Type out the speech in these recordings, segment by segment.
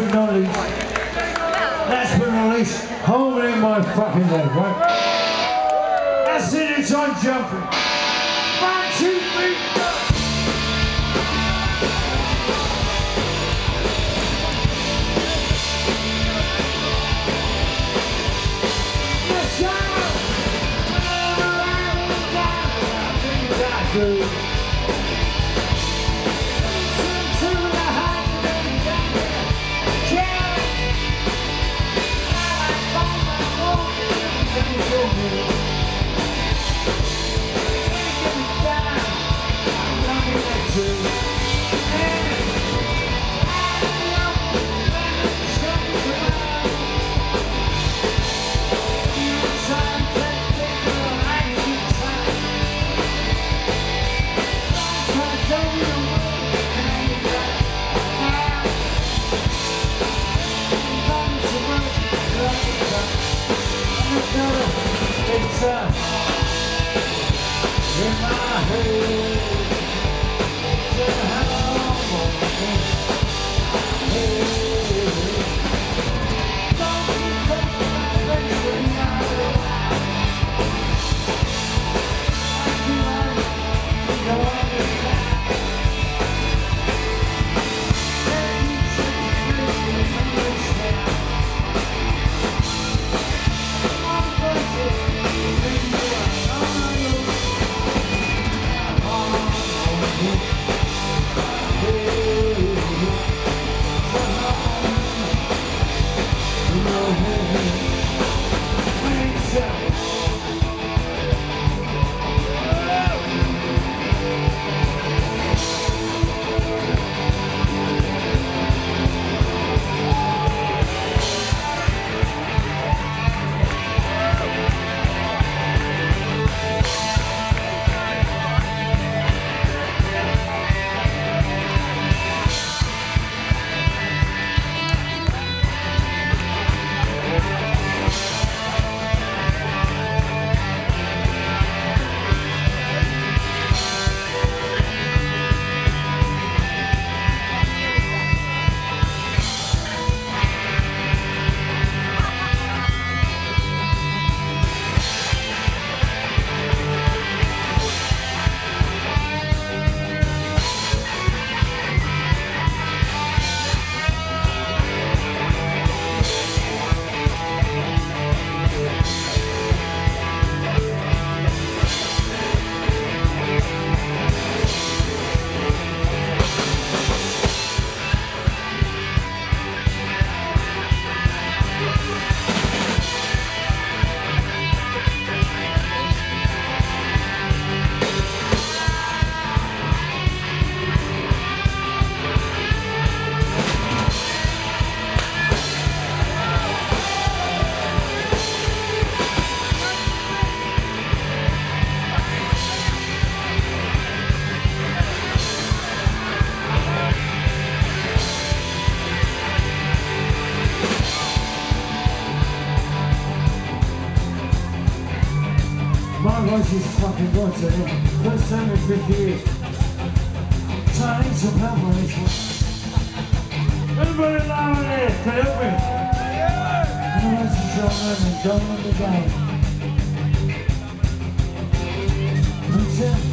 but not least, last but not least, hold in my fucking leg, right? That's it, it's on jumping. One, two, three, go! Yes, sir! My voice is fucking good today. First time in 50 years. Trying some preparation. Eh? Everybody loud there, can you help me? Ladies and gentlemen, and gentlemen today. Put your arm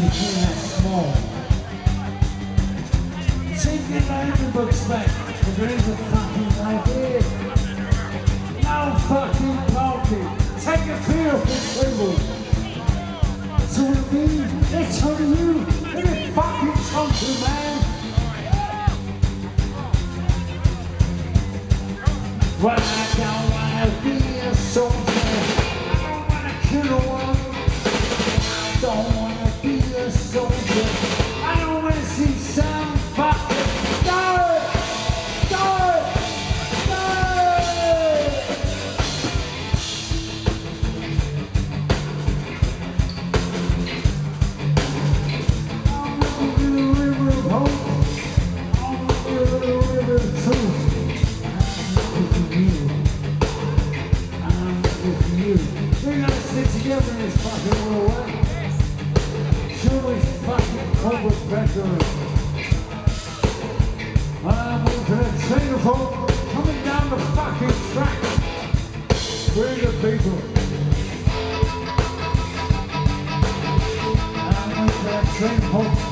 that small. Take your language books back, is a fucking idea. No fucking talking. Take a feel for people. So it means it's on you. It fucking to man. Well, I don't fucking went away. Surely fucking over better. I'm into that Singapore coming down the fucking track. We're the people. I'm into that Singapore.